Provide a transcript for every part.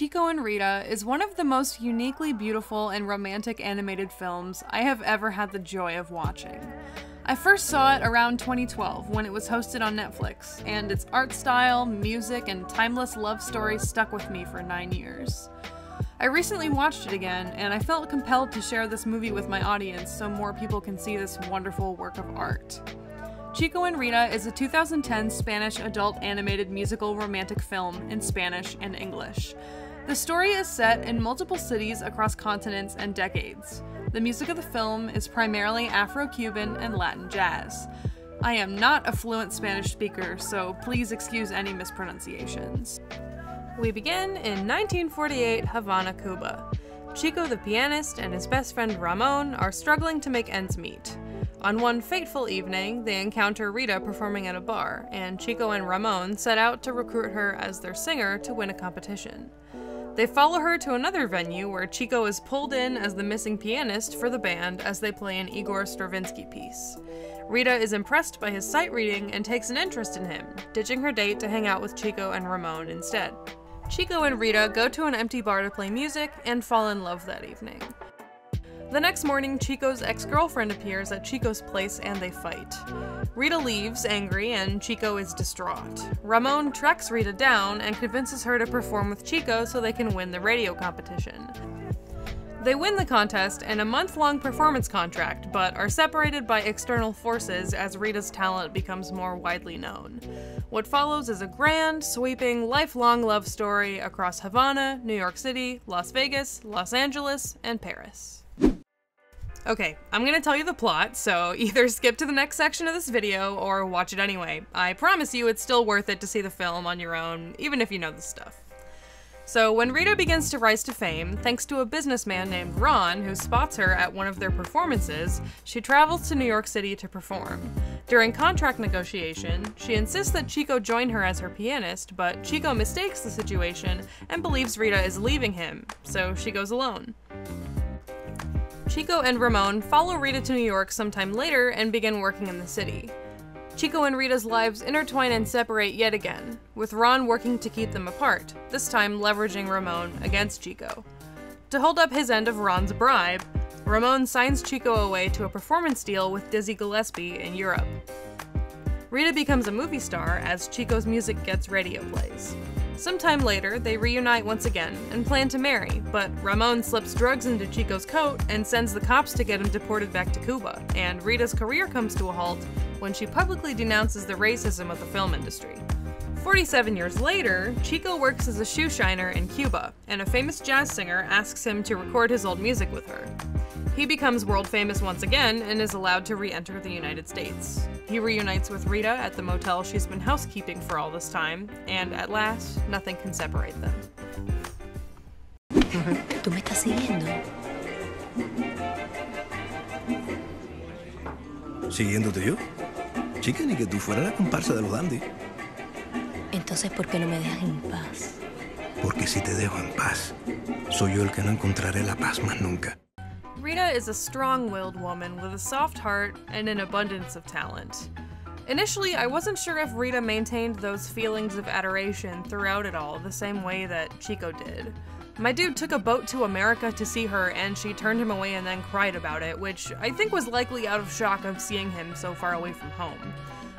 Chico and Rita is one of the most uniquely beautiful and romantic animated films I have ever had the joy of watching. I first saw it around 2012 when it was hosted on Netflix, and its art style, music, and timeless love story stuck with me for nine years. I recently watched it again, and I felt compelled to share this movie with my audience so more people can see this wonderful work of art. Chico and Rita is a 2010 Spanish adult animated musical romantic film in Spanish and English. The story is set in multiple cities across continents and decades. The music of the film is primarily Afro Cuban and Latin jazz. I am not a fluent Spanish speaker, so please excuse any mispronunciations. We begin in 1948 Havana, Cuba. Chico the pianist and his best friend Ramon are struggling to make ends meet. On one fateful evening, they encounter Rita performing at a bar, and Chico and Ramon set out to recruit her as their singer to win a competition. They follow her to another venue where Chico is pulled in as the missing pianist for the band as they play an Igor Stravinsky piece. Rita is impressed by his sight reading and takes an interest in him, ditching her date to hang out with Chico and Ramon instead. Chico and Rita go to an empty bar to play music and fall in love that evening. The next morning, Chico's ex girlfriend appears at Chico's place and they fight. Rita leaves, angry, and Chico is distraught. Ramon tracks Rita down and convinces her to perform with Chico so they can win the radio competition. They win the contest and a month long performance contract, but are separated by external forces as Rita's talent becomes more widely known. What follows is a grand, sweeping, lifelong love story across Havana, New York City, Las Vegas, Los Angeles, and Paris. Okay, I'm gonna tell you the plot, so either skip to the next section of this video or watch it anyway. I promise you it's still worth it to see the film on your own, even if you know the stuff. So, when Rita begins to rise to fame, thanks to a businessman named Ron who spots her at one of their performances, she travels to New York City to perform. During contract negotiation, she insists that Chico join her as her pianist, but Chico mistakes the situation and believes Rita is leaving him, so she goes alone. Chico and Ramon follow Rita to New York sometime later and begin working in the city. Chico and Rita's lives intertwine and separate yet again, with Ron working to keep them apart, this time leveraging Ramon against Chico. To hold up his end of Ron's bribe, Ramon signs Chico away to a performance deal with Dizzy Gillespie in Europe. Rita becomes a movie star as Chico's music gets radio plays. Sometime later, they reunite once again and plan to marry, but Ramon slips drugs into Chico's coat and sends the cops to get him deported back to Cuba, and Rita's career comes to a halt when she publicly denounces the racism of the film industry. 47 years later, Chico works as a shoe shiner in Cuba, and a famous jazz singer asks him to record his old music with her. He becomes world famous once again and is allowed to re enter the United States. He reunites with Rita at the motel she's been housekeeping for all this time, and at last, nothing can separate them. ¿Tú me estás siguiendo? ¿Siguiéndote yo? Chica, ni que tú fueras la comparsa de los dandy. Entonces, ¿por qué no me dejas en paz? Porque si te dejo en paz, soy yo el que no encontraré la paz más nunca. Rita is a strong willed woman with a soft heart and an abundance of talent. Initially, I wasn't sure if Rita maintained those feelings of adoration throughout it all the same way that Chico did. My dude took a boat to America to see her and she turned him away and then cried about it, which I think was likely out of shock of seeing him so far away from home.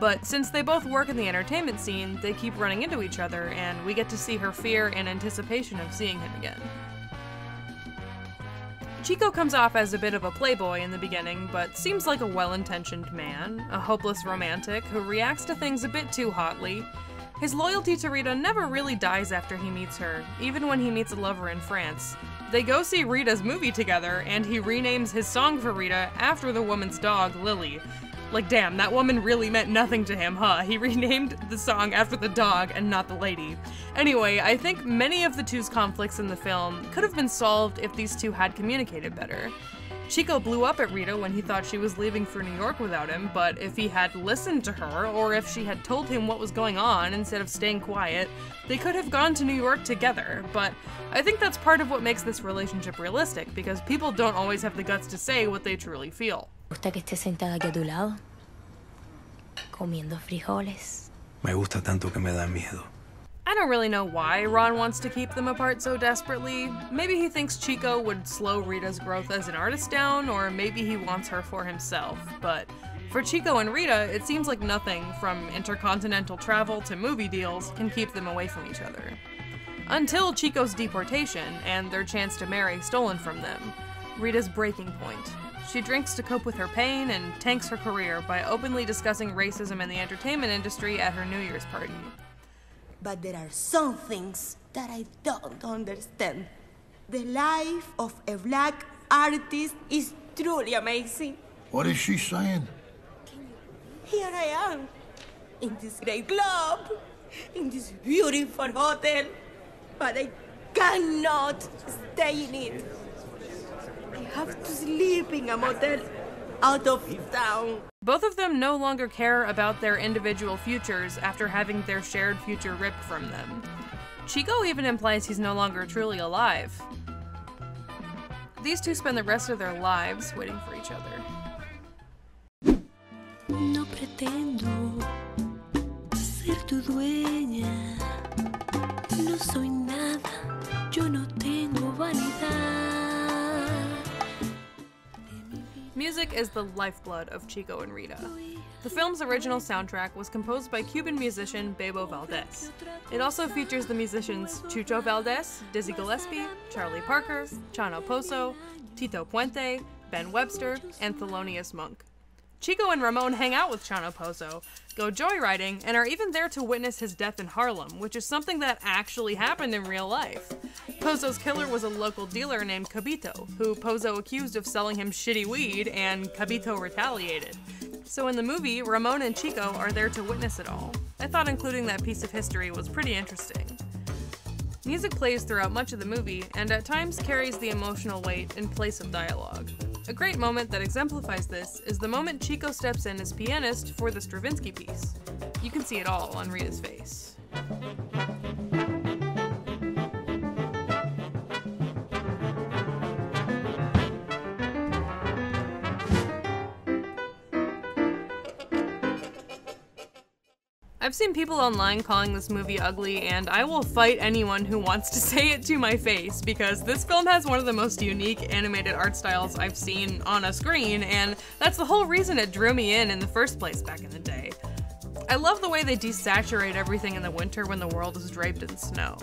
But since they both work in the entertainment scene, they keep running into each other and we get to see her fear and anticipation of seeing him again. Chico comes off as a bit of a playboy in the beginning, but seems like a well intentioned man, a hopeless romantic who reacts to things a bit too hotly. His loyalty to Rita never really dies after he meets her, even when he meets a lover in France. They go see Rita's movie together, and he renames his song for Rita after the woman's dog, Lily, like, damn, that woman really meant nothing to him, huh? He renamed the song after the dog and not the lady. Anyway, I think many of the two's conflicts in the film could have been solved if these two had communicated better. Chico blew up at Rita when he thought she was leaving for New York without him, but if he had listened to her, or if she had told him what was going on instead of staying quiet, they could have gone to New York together. But I think that's part of what makes this relationship realistic, because people don't always have the guts to say what they truly feel gusta que esté sentada aquí a tu lado? Comiendo frijoles. Me gusta tanto que me da miedo. I don't don't really know why Ron wants to keep them apart so desperately. Maybe he thinks Chico would slow Rita's growth as an artist down, or maybe he wants her for himself, but for Chico and Rita, it seems like nothing, from intercontinental travel to movie deals, can keep them away from each other. Until Chico's deportation and their chance to marry stolen from them, Rita's breaking point. She drinks to cope with her pain and tanks her career by openly discussing racism in the entertainment industry at her New Year's party. But there are some things that I don't understand. The life of a black artist is truly amazing. What is she saying? Here I am, in this great club, in this beautiful hotel, but I cannot stay in it. I have to sleep in a motel out of town. Both of them no longer care about their individual futures after having their shared future ripped from them. Chico even implies he's no longer truly alive. These two spend the rest of their lives waiting for each other. No pretendo ser tu dueña. Music is the lifeblood of Chico and Rita. The film's original soundtrack was composed by Cuban musician Bebo Valdés. It also features the musicians Chucho Valdés, Dizzy Gillespie, Charlie Parker, Chano Pozo, Tito Puente, Ben Webster, and Thelonious Monk. Chico and Ramon hang out with Chano Pozo, go joyriding, and are even there to witness his death in Harlem, which is something that actually happened in real life. Pozo's killer was a local dealer named Cabito, who Pozo accused of selling him shitty weed, and Cabito retaliated. So in the movie, Ramon and Chico are there to witness it all. I thought including that piece of history was pretty interesting. Music plays throughout much of the movie, and at times carries the emotional weight in place of dialogue. A great moment that exemplifies this is the moment Chico steps in as pianist for the Stravinsky piece. You can see it all on Rita's face. I've seen people online calling this movie ugly, and I will fight anyone who wants to say it to my face because this film has one of the most unique animated art styles I've seen on a screen, and that's the whole reason it drew me in in the first place back in the day. I love the way they desaturate everything in the winter when the world is draped in snow.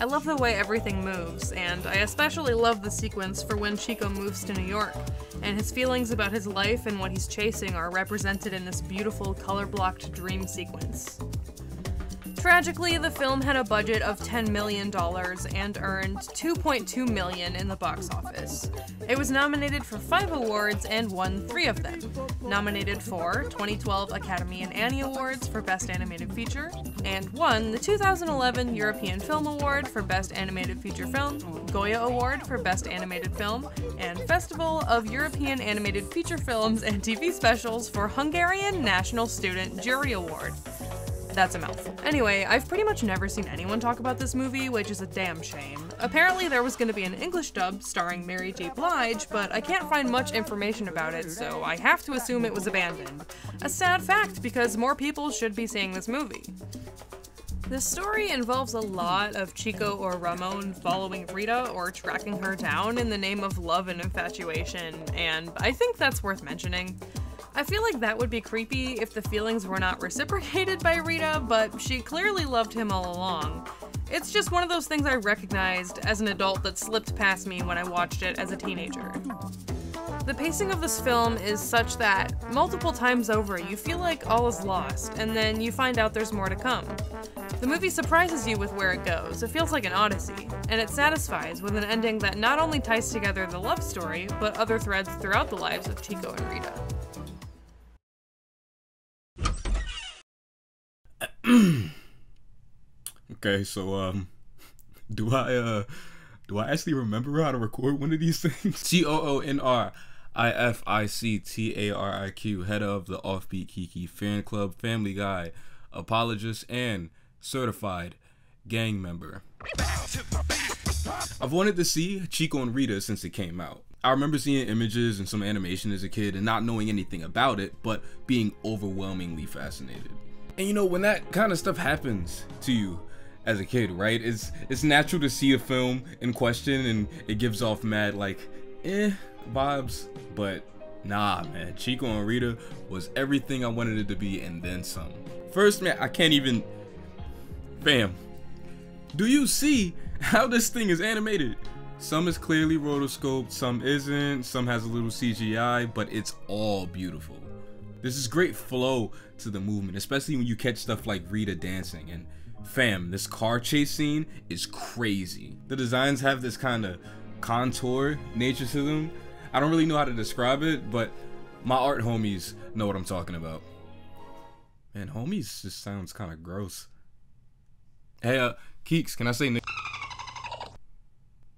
I love the way everything moves, and I especially love the sequence for when Chico moves to New York, and his feelings about his life and what he's chasing are represented in this beautiful color-blocked dream sequence. Tragically, the film had a budget of $10 million and earned 2.2 million in the box office. It was nominated for five awards and won three of them. Nominated for 2012 Academy and Annie Awards for Best Animated Feature, and won the 2011 European Film Award for Best Animated Feature Film, Goya Award for Best Animated Film, and Festival of European Animated Feature Films and TV Specials for Hungarian National Student Jury Award. That's a mouthful. Anyway, I've pretty much never seen anyone talk about this movie, which is a damn shame. Apparently there was going to be an English dub starring Mary J. Blige, but I can't find much information about it, so I have to assume it was abandoned. A sad fact, because more people should be seeing this movie. The story involves a lot of Chico or Ramon following Rita or tracking her down in the name of love and infatuation, and I think that's worth mentioning. I feel like that would be creepy if the feelings were not reciprocated by Rita, but she clearly loved him all along. It's just one of those things I recognized as an adult that slipped past me when I watched it as a teenager. The pacing of this film is such that, multiple times over, you feel like all is lost, and then you find out there's more to come. The movie surprises you with where it goes, it feels like an odyssey, and it satisfies with an ending that not only ties together the love story, but other threads throughout the lives of Chico and Rita. Okay, so um, do I uh, do I actually remember how to record one of these things? T O O N R I F I C T A R I Q, head of the Offbeat Kiki fan club, family guy, apologist, and certified gang member. I've wanted to see Chico and Rita since it came out. I remember seeing images and some animation as a kid and not knowing anything about it, but being overwhelmingly fascinated. And you know, when that kind of stuff happens to you as a kid, right? It's it's natural to see a film in question and it gives off mad like eh vibes, but nah, man. Chico and Rita was everything I wanted it to be and then some. First, man, I can't even fam. Do you see how this thing is animated? Some is clearly rotoscoped, some isn't, some has a little CGI, but it's all beautiful. This is great flow to the movement, especially when you catch stuff like Rita dancing. And fam, this car chase scene is crazy. The designs have this kind of contour nature to them. I don't really know how to describe it, but my art homies know what I'm talking about. Man, homies just sounds kind of gross. Hey, uh, Keeks, can I say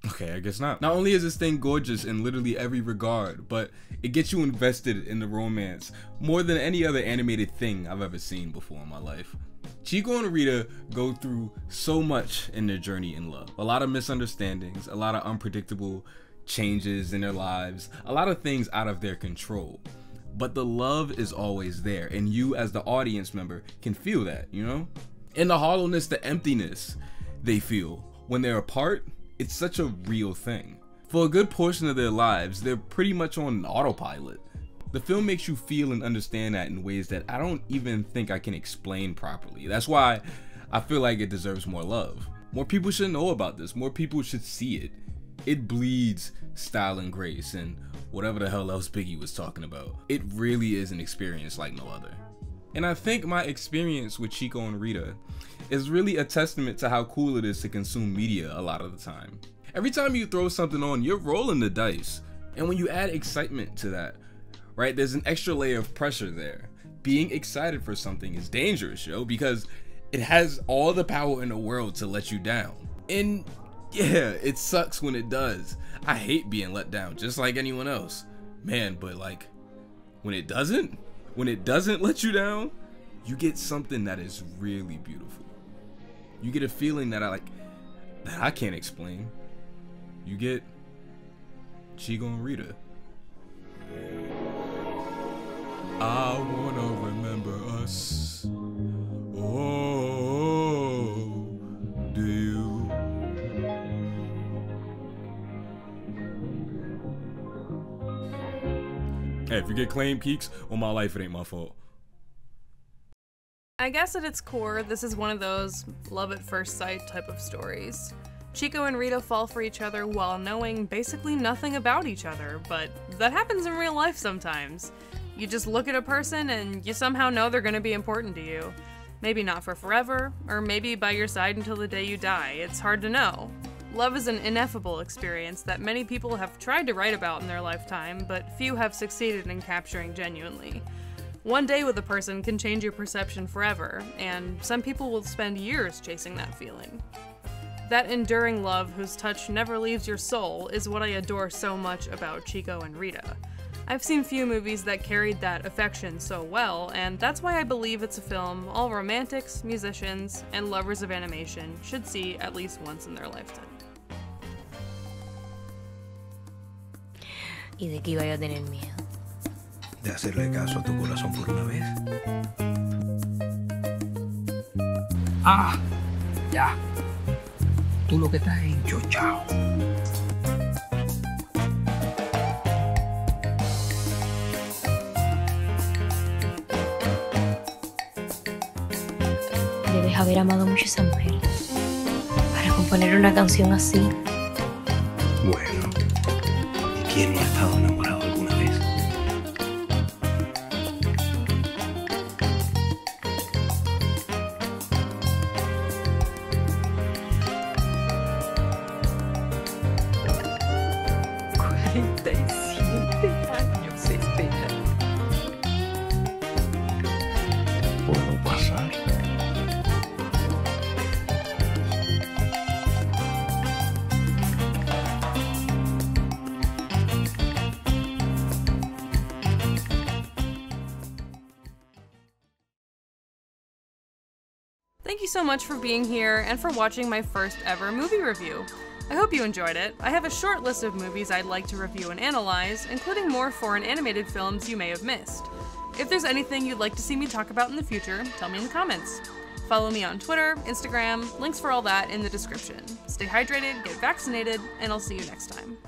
Okay, I guess not. Not only is this thing gorgeous in literally every regard, but it gets you invested in the romance more than any other animated thing I've ever seen before in my life. Chico and Rita go through so much in their journey in love. A lot of misunderstandings, a lot of unpredictable changes in their lives, a lot of things out of their control. But the love is always there, and you, as the audience member, can feel that, you know? And the hollowness, the emptiness they feel when they're apart it's such a real thing. For a good portion of their lives, they're pretty much on autopilot. The film makes you feel and understand that in ways that I don't even think I can explain properly. That's why I feel like it deserves more love. More people should know about this. More people should see it. It bleeds style and grace and whatever the hell else Biggie was talking about. It really is an experience like no other. And I think my experience with Chico and Rita is really a testament to how cool it is to consume media a lot of the time. Every time you throw something on, you're rolling the dice. And when you add excitement to that, right, there's an extra layer of pressure there. Being excited for something is dangerous, yo, because it has all the power in the world to let you down. And yeah, it sucks when it does. I hate being let down, just like anyone else. Man, but like, when it doesn't, when it doesn't let you down, you get something that is really beautiful. You get a feeling that I like that I can't explain. You get Chico and Rita. I wanna remember us. Oh, do you? Hey, if you get claim Keeks, on my life, it ain't my fault. I guess at its core, this is one of those love at first sight type of stories. Chico and Rita fall for each other while knowing basically nothing about each other, but that happens in real life sometimes. You just look at a person and you somehow know they're gonna be important to you. Maybe not for forever, or maybe by your side until the day you die. It's hard to know. Love is an ineffable experience that many people have tried to write about in their lifetime, but few have succeeded in capturing genuinely. One day with a person can change your perception forever, and some people will spend years chasing that feeling. That enduring love whose touch never leaves your soul is what I adore so much about Chico and Rita. I've seen few movies that carried that affection so well, and that's why I believe it's a film all romantics, musicians, and lovers of animation should see at least once in their lifetime. ¿Y de qué iba yo a tener miedo? de hacerle caso a tu corazón por una vez. Ah, ya. Tú lo que estás enchochao. Debes haber amado mucho a esa mujer para componer una canción así. Bueno, ¿y quién no ha estado enamorado alguna vez? ¿Puedo so much for being here and for watching my first ever movie review. I hope you enjoyed it. I have a short list of movies I'd like to review and analyze, including more foreign animated films you may have missed. If there's anything you'd like to see me talk about in the future, tell me in the comments. Follow me on Twitter, Instagram, links for all that in the description. Stay hydrated, get vaccinated, and I'll see you next time.